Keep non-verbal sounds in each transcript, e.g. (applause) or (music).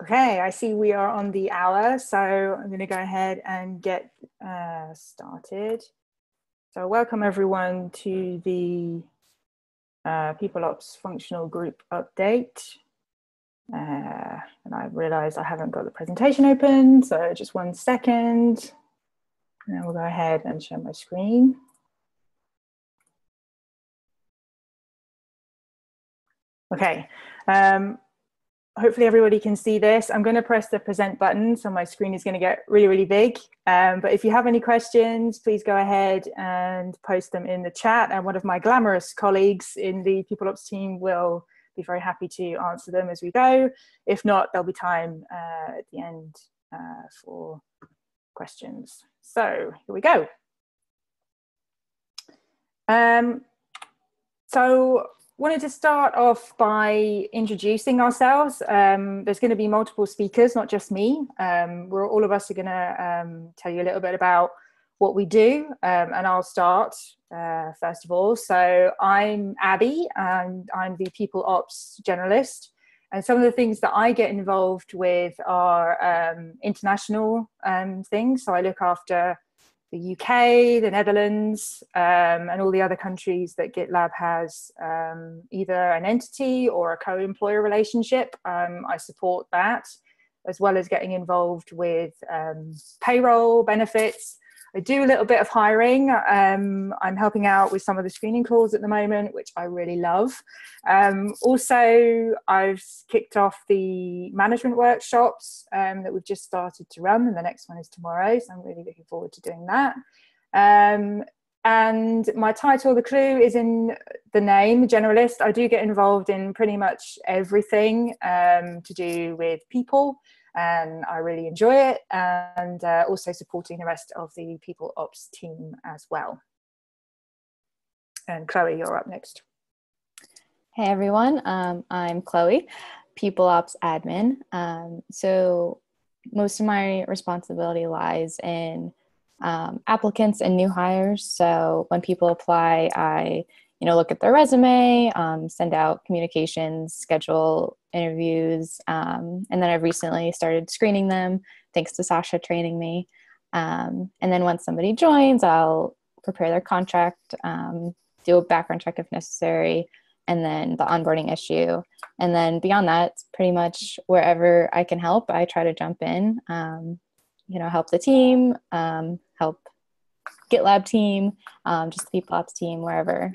Okay, I see we are on the hour, so I'm going to go ahead and get uh, started. So welcome everyone to the uh, People Ops Functional Group Update. Uh, and I realized I haven't got the presentation open, so just one second. And then we'll go ahead and share my screen. Okay, um, hopefully everybody can see this. I'm going to press the present button, so my screen is going to get really, really big. Um, but if you have any questions, please go ahead and post them in the chat. And one of my glamorous colleagues in the People Ops team will be very happy to answer them as we go. If not, there'll be time uh, at the end uh, for questions. So here we go. Um, so wanted to start off by introducing ourselves. Um, there's going to be multiple speakers, not just me. Um, we're all of us are going to um, tell you a little bit about what we do, um, and I'll start uh, first of all. So I'm Abby, and I'm the People Ops generalist. And some of the things that I get involved with are um, international um, things. So I look after the UK, the Netherlands, um, and all the other countries that GitLab has um, either an entity or a co employer relationship. Um, I support that, as well as getting involved with um, payroll benefits I do a little bit of hiring. Um, I'm helping out with some of the screening calls at the moment, which I really love. Um, also, I've kicked off the management workshops um, that we've just started to run, and the next one is tomorrow. So I'm really looking forward to doing that. Um, and my title, the clue, is in the name, generalist. I do get involved in pretty much everything um, to do with people and I really enjoy it and uh, also supporting the rest of the People Ops team as well. And Chloe, you're up next. Hey everyone, um, I'm Chloe, People Ops admin. Um, so most of my responsibility lies in um, applicants and new hires. So when people apply, I you know look at their resume um, send out communications schedule interviews um, and then i've recently started screening them thanks to sasha training me. Um, and then once somebody joins i'll prepare their contract um, do a background check if necessary and then the onboarding issue. And then beyond that pretty much wherever i can help i try to jump in um, you know help the team um, help GitLab team, um, just the people ops team, wherever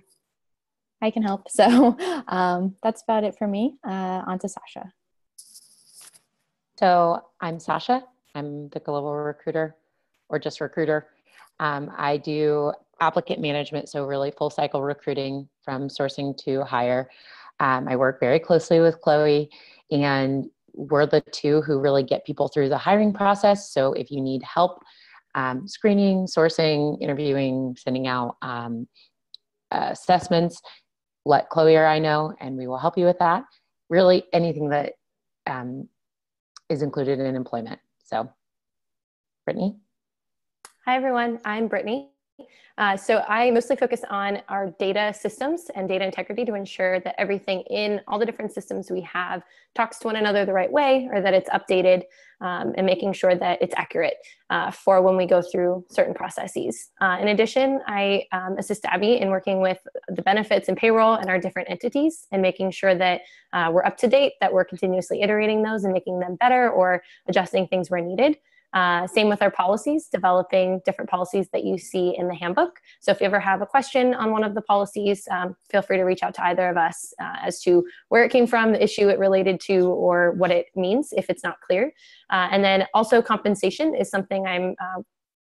I can help. (laughs) So um, that's about it for me. Uh, on to Sasha. So I'm Sasha. I'm the global recruiter or just recruiter. Um, I do applicant management, so really full cycle recruiting from sourcing to hire. Um, I work very closely with Chloe, and we're the two who really get people through the hiring process. So if you need help um, screening, sourcing, interviewing, sending out um, assessments, let Chloe or I know, and we will help you with that. Really, anything that um, is included in employment. So, Brittany. Hi, everyone. I'm Brittany. Uh, so I mostly focus on our data systems and data integrity to ensure that everything in all the different systems we have talks to one another the right way or that it's updated um, and making sure that it's accurate uh, for when we go through certain processes. Uh, in addition, I um, assist Abby in working with the benefits and payroll and our different entities and making sure that uh, we're up to date, that we're continuously iterating those and making them better or adjusting things where needed. Uh, same with our policies, developing different policies that you see in the handbook. So if you ever have a question on one of the policies, um, feel free to reach out to either of us uh, as to where it came from, the issue it related to, or what it means if it's not clear. Uh, and then also compensation is something I'm uh,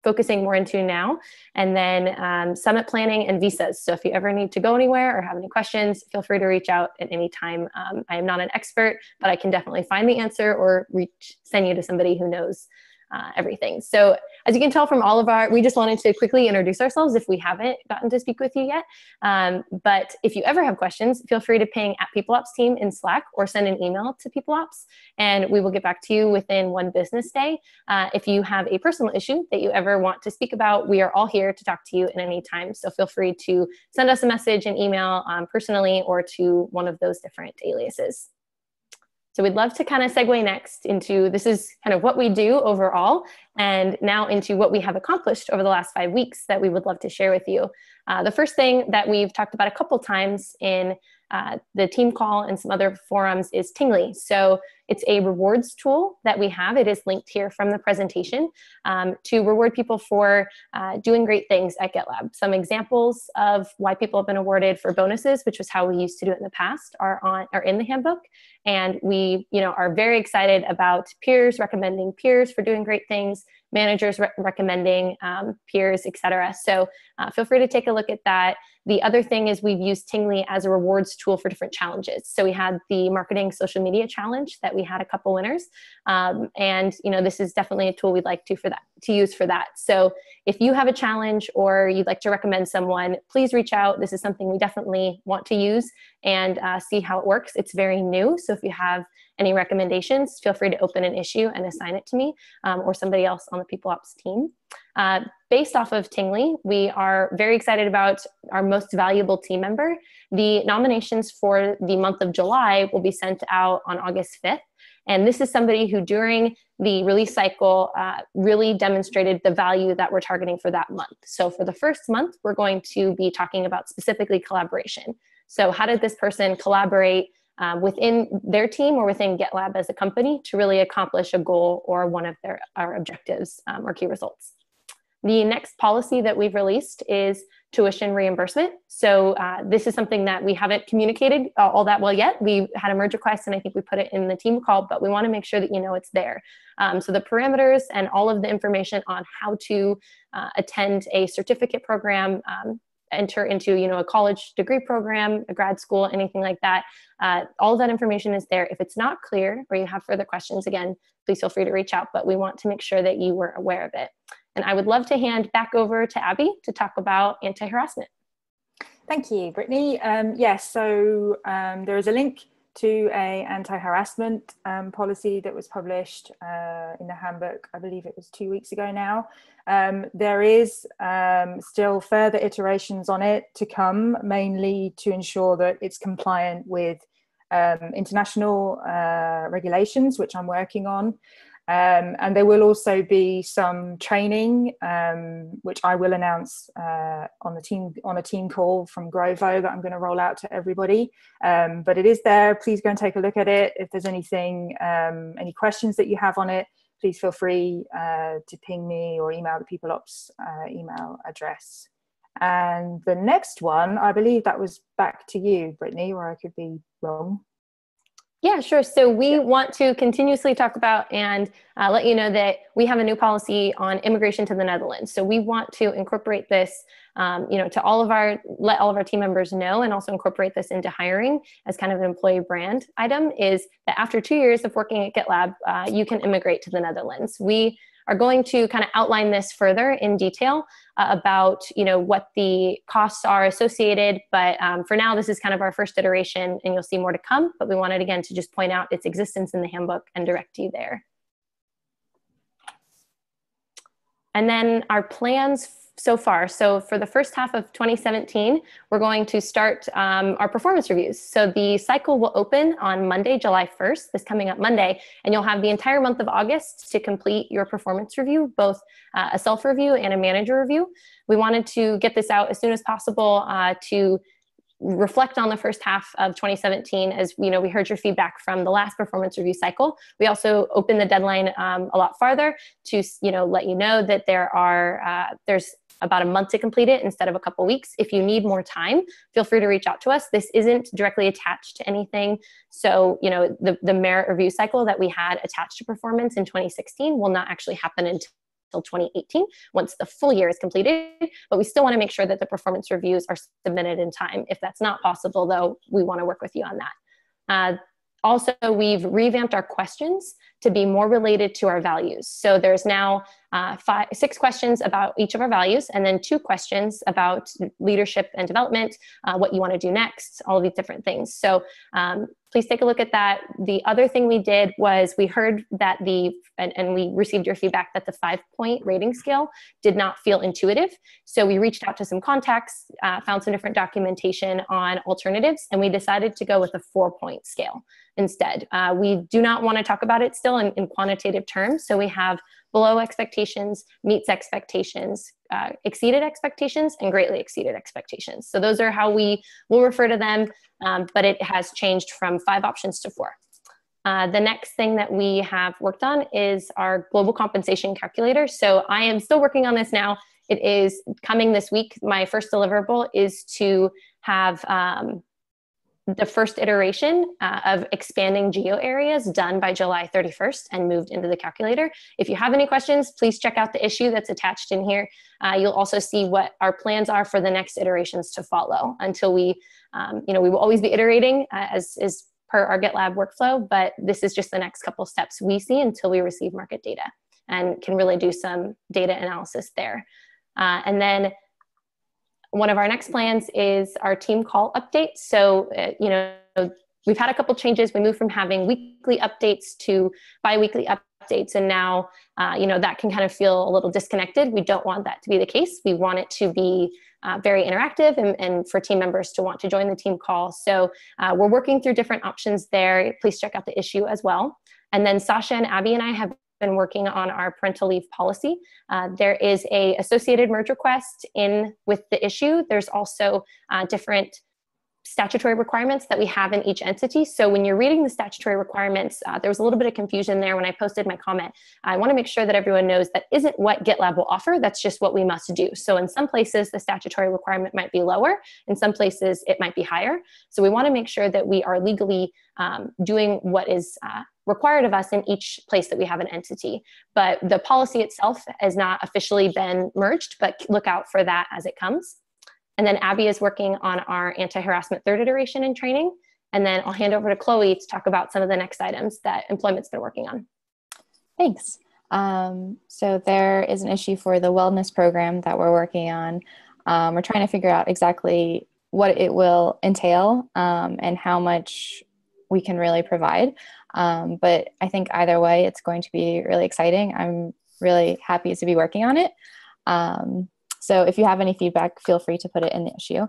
focusing more into now. And then um, summit planning and visas. So if you ever need to go anywhere or have any questions, feel free to reach out at any time. Um, I am not an expert, but I can definitely find the answer or reach send you to somebody who knows uh, everything. So as you can tell from all of our, we just wanted to quickly introduce ourselves if we haven't gotten to speak with you yet. Um, but if you ever have questions, feel free to ping at PeopleOps team in Slack or send an email to PeopleOps and we will get back to you within one business day. Uh, if you have a personal issue that you ever want to speak about, we are all here to talk to you at any time. So feel free to send us a message, an email um, personally, or to one of those different aliases. So we'd love to kind of segue next into this is kind of what we do overall, and now into what we have accomplished over the last five weeks that we would love to share with you. Uh, the first thing that we've talked about a couple times in uh, the team call and some other forums is Tingly. So it's a rewards tool that we have. It is linked here from the presentation um, to reward people for uh, doing great things at GitLab. Some examples of why people have been awarded for bonuses, which was how we used to do it in the past, are on are in the handbook. And we, you know, are very excited about peers recommending peers for doing great things, managers re recommending um, peers, etc. So uh, feel free to take a look at that. The other thing is we've used Tingly as a rewards tool for different challenges. So we had the marketing social media challenge that we had a couple winners, um, and you know this is definitely a tool we'd like to for that to use for that. So if you have a challenge or you'd like to recommend someone, please reach out. This is something we definitely want to use and uh, see how it works. It's very new, so if you have any recommendations, feel free to open an issue and assign it to me um, or somebody else on the People Ops team. Uh, based off of Tingly, we are very excited about our most valuable team member. The nominations for the month of July will be sent out on August 5th. And this is somebody who, during the release cycle, uh, really demonstrated the value that we're targeting for that month. So, for the first month, we're going to be talking about specifically collaboration. So, how did this person collaborate um, within their team or within GitLab as a company to really accomplish a goal or one of their our objectives um, or key results. The next policy that we've released is tuition reimbursement. So uh, this is something that we haven't communicated uh, all that well yet. We had a merge request and I think we put it in the team call, but we want to make sure that you know it's there. Um, so the parameters and all of the information on how to uh, attend a certificate program, um, enter into you know a college degree program a grad school anything like that uh, all that information is there if it's not clear or you have further questions again please feel free to reach out but we want to make sure that you were aware of it and i would love to hand back over to abby to talk about anti-harassment thank you brittany um, yes so um, there is a link to a anti-harassment um, policy that was published uh, in the handbook. I believe it was two weeks ago now. Um, there is um, still further iterations on it to come, mainly to ensure that it's compliant with um, international uh, regulations, which I'm working on. Um, and there will also be some training, um, which I will announce uh, on the team on a team call from Grovo that I'm going to roll out to everybody. Um, but it is there. Please go and take a look at it. If there's anything, um, any questions that you have on it, please feel free uh, to ping me or email the People Ops uh, email address. And the next one, I believe that was back to you, Brittany, or I could be wrong. Yeah, sure. So we yeah. want to continuously talk about and uh, let you know that we have a new policy on immigration to the Netherlands. So we want to incorporate this, um, you know, to all of our let all of our team members know, and also incorporate this into hiring as kind of an employee brand item. Is that after two years of working at GitLab, uh, you can immigrate to the Netherlands. We are going to kind of outline this further in detail uh, about you know what the costs are associated. But um, for now, this is kind of our first iteration, and you'll see more to come. But we wanted again to just point out its existence in the handbook and direct you there. And then our plans so far. So for the first half of 2017, we're going to start um, our performance reviews. So the cycle will open on Monday, July 1st, this coming up Monday, and you'll have the entire month of August to complete your performance review, both uh, a self-review and a manager review. We wanted to get this out as soon as possible uh, to reflect on the first half of 2017 as you know we heard your feedback from the last performance review cycle we also opened the deadline um, a lot farther to you know let you know that there are uh, there's about a month to complete it instead of a couple weeks. If you need more time, feel free to reach out to us. This isn't directly attached to anything. So, you know, the, the merit review cycle that we had attached to performance in 2016 will not actually happen until 2018 once the full year is completed. But we still want to make sure that the performance reviews are submitted in time. If that's not possible, though, we want to work with you on that. Uh, also, we've revamped our questions to be more related to our values. So there's now uh, five, six questions about each of our values, and then two questions about leadership and development, uh, what you want to do next, all of these different things. So um, please take a look at that. The other thing we did was we heard that the, and, and we received your feedback that the five point rating scale did not feel intuitive. So we reached out to some contacts, uh, found some different documentation on alternatives, and we decided to go with a four point scale instead. Uh, we do not want to talk about it still in, in, quantitative terms. So we have below expectations, meets expectations, uh, exceeded expectations, and greatly exceeded expectations. So those are how we will refer to them, um, but it has changed from five options to four. Uh, the next thing that we have worked on is our global compensation calculator. So I am still working on this now. It is coming this week. My first deliverable is to have um, the first iteration uh, of expanding geo areas done by July 31st and moved into the calculator. If you have any questions, please check out the issue that's attached in here. Uh, you'll also see what our plans are for the next iterations to follow until we, um, you know, we will always be iterating uh, as is per our GitLab workflow, but this is just the next couple steps we see until we receive market data and can really do some data analysis there. Uh, and then one of our next plans is our team call updates. So, uh, you know, we've had a couple changes. We moved from having weekly updates to bi-weekly updates, and now, uh, you know, that can kind of feel a little disconnected. We don't want that to be the case. We want it to be uh, very interactive and, and, for team members to want to join the team call. So uh, we're working through different options there. Please check out the issue as well. And then Sasha and Abby and I have been working on our parental leave policy. Uh, there is a associated merge request in with the issue. There's also uh, different statutory requirements that we have in each entity. So when you're reading the statutory requirements, uh, there was a little bit of confusion there when I posted my comment. I want to make sure that everyone knows that isn't what GitLab will offer, that's just what we must do. So in some places, the statutory requirement might be lower, in some places, it might be higher. So we want to make sure that we are legally um, doing what is uh, required of us in each place that we have an entity. But the policy itself has not officially been merged, but look out for that as it comes. And then Abby is working on our anti-harassment third iteration and training. And then I'll hand over to Chloe to talk about some of the next items that employment's been working on. Thanks. Um, so there is an issue for the wellness program that we're working on. Um, we're trying to figure out exactly what it will entail um, and how much we can really provide. Um, but I think either way, it's going to be really exciting. I'm really happy to be working on it. Um, so if you have any feedback, feel free to put it in the issue.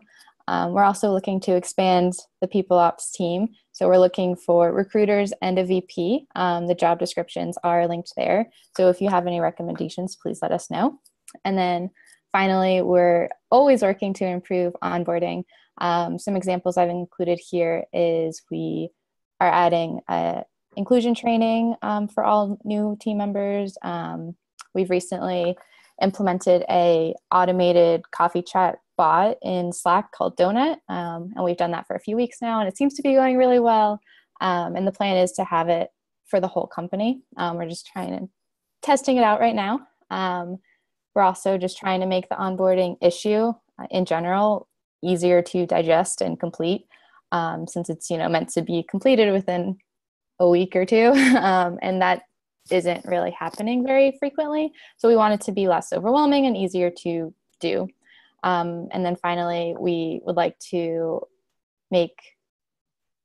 Um, we're also looking to expand the People Ops team. So we're looking for recruiters and a VP. Um, the job descriptions are linked there. So if you have any recommendations, please let us know. And then finally, we're always working to improve onboarding. Um, some examples I've included here is we are adding uh, inclusion training um, for all new team members. Um, we've recently implemented a automated coffee chat bot in Slack called Donut, um, and we've done that for a few weeks now, and it seems to be going really well. Um, and the plan is to have it for the whole company. Um, we're just trying to testing it out right now. Um, we're also just trying to make the onboarding issue uh, in general easier to digest and complete um, since it's you know meant to be completed within a week or two (laughs) um, and that isn't really happening very frequently. So we want it to be less overwhelming and easier to do. Um, and then finally we would like to make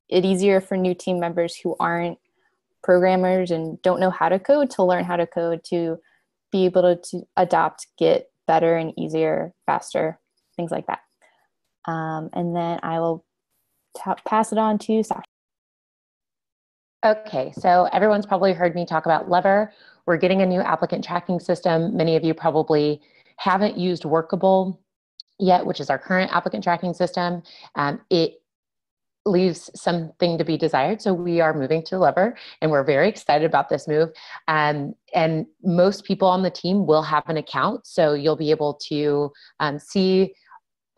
it easier for new team members who aren't programmers and don't know how to code to learn how to code to be able to, to adopt git better and easier faster things like that. Um, and then i will pass it on to Sasha. Okay, so everyone's probably heard me talk about Lever. We're getting a new applicant tracking system. Many of you probably haven't used Workable yet, which is our current applicant tracking system. Um, it leaves something to be desired. So we are moving to Lever and we're very excited about this move. Um, and most people on the team will have an account. So you'll be able to um, see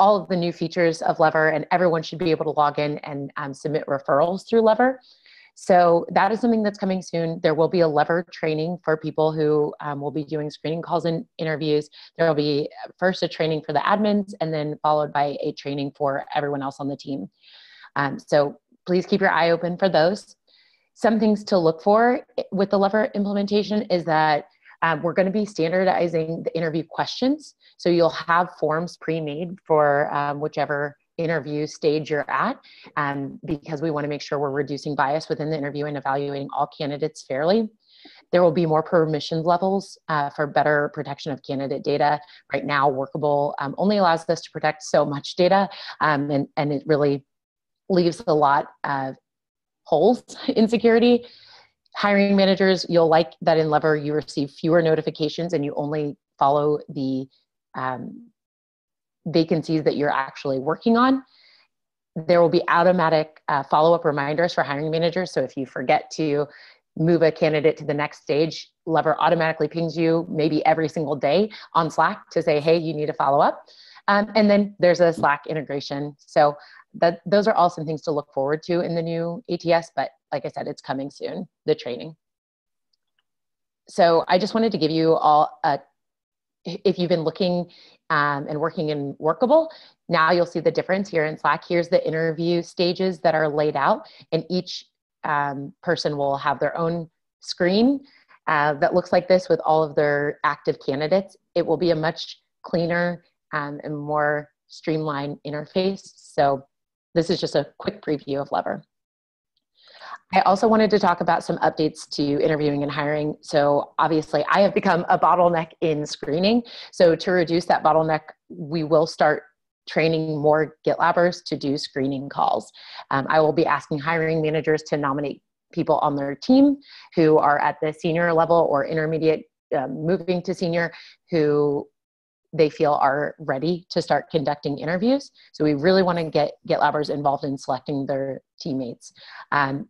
all of the new features of Lever, and everyone should be able to log in and um, submit referrals through Lever. So that is something that's coming soon. There will be a Lever training for people who um, will be doing screening calls and interviews. There will be first a training for the admins, and then followed by a training for everyone else on the team. Um, so please keep your eye open for those. Some things to look for with the Lever implementation is that Um, we're going to be standardizing the interview questions. So you'll have forms pre-made for um, whichever interview stage you're at um, because we want to make sure we're reducing bias within the interview and evaluating all candidates fairly. There will be more permission levels uh, for better protection of candidate data. Right now, Workable um, only allows us to protect so much data, um, and, and it really leaves a lot of holes (laughs) in security. Hiring managers, you'll like that in Lever, you receive fewer notifications and you only follow the um, vacancies that you're actually working on. There will be automatic uh, follow up reminders for hiring managers. So if you forget to move a candidate to the next stage, Lever automatically pings you maybe every single day on Slack to say, hey, you need to follow up. Um, and then there's a Slack integration. So that those are all some things to look forward to in the new ATS. But like I said, it's coming soon, the training. So I just wanted to give you all a if you've been looking um, and working in Workable, now you'll see the difference here in Slack. Here's the interview stages that are laid out, and each um, person will have their own screen uh, that looks like this with all of their active candidates. It will be a much cleaner um, and more streamlined interface. So this is just a quick preview of Lever. I also wanted to talk about some updates to interviewing and hiring. So, obviously, I have become a bottleneck in screening. So, to reduce that bottleneck, we will start training more GitLabbers to do screening calls. Um, I will be asking hiring managers to nominate people on their team who are at the senior level or intermediate, um, moving to senior, who they feel are ready to start conducting interviews. So we really want to get GitLabbers involved in selecting their teammates. Um,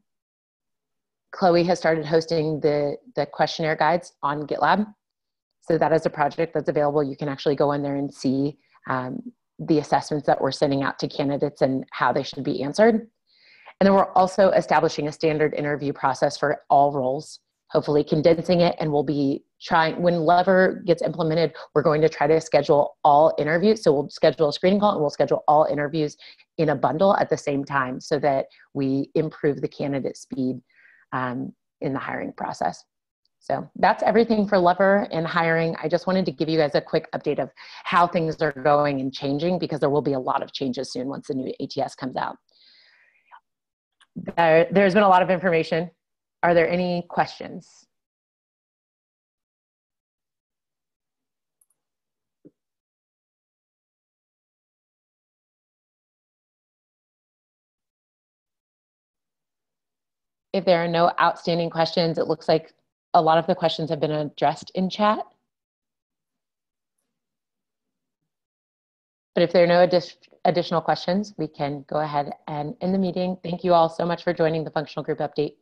Chloe has started hosting the, the questionnaire guides on GitLab. So that is a project that's available. You can actually go in there and see um, the assessments that we're sending out to candidates and how they should be answered. And then we're also establishing a standard interview process for all roles, hopefully condensing it, and we'll be trying, when Lever gets implemented, we're going to try to schedule all interviews. So we'll schedule a screening call and we'll schedule all interviews in a bundle at the same time so that we improve the candidate speed um, in the hiring process. So that's everything for Lever and hiring. I just wanted to give you guys a quick update of how things are going and changing because there will be a lot of changes soon once the new ATS comes out. There, there's been a lot of information. Are there any questions? If there are no outstanding questions, it looks like a lot of the questions have been addressed in chat. But if there are no additional questions, we can go ahead and end the meeting. Thank you all so much for joining the functional group update.